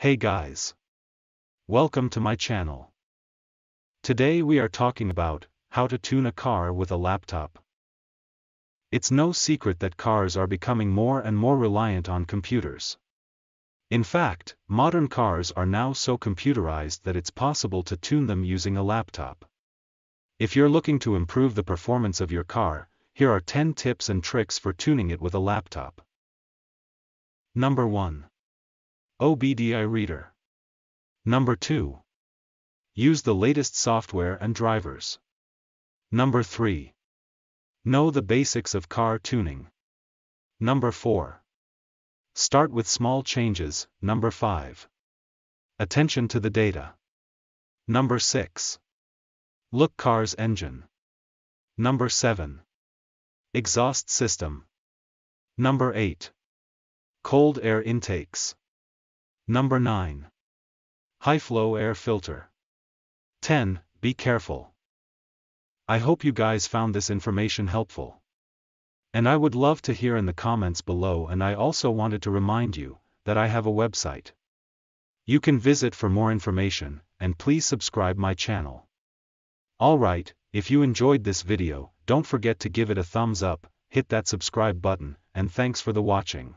Hey guys! Welcome to my channel. Today we are talking about how to tune a car with a laptop. It's no secret that cars are becoming more and more reliant on computers. In fact, modern cars are now so computerized that it's possible to tune them using a laptop. If you're looking to improve the performance of your car, here are 10 tips and tricks for tuning it with a laptop. Number 1. OBDI Reader. Number 2. Use the latest software and drivers. Number 3. Know the basics of car tuning. Number 4. Start with small changes. Number 5. Attention to the data. Number 6. Look car's engine. Number 7. Exhaust system. Number 8. Cold air intakes. Number 9. High flow air filter. 10. Be careful. I hope you guys found this information helpful. And I would love to hear in the comments below and I also wanted to remind you, that I have a website. You can visit for more information, and please subscribe my channel. Alright, if you enjoyed this video, don't forget to give it a thumbs up, hit that subscribe button, and thanks for the watching.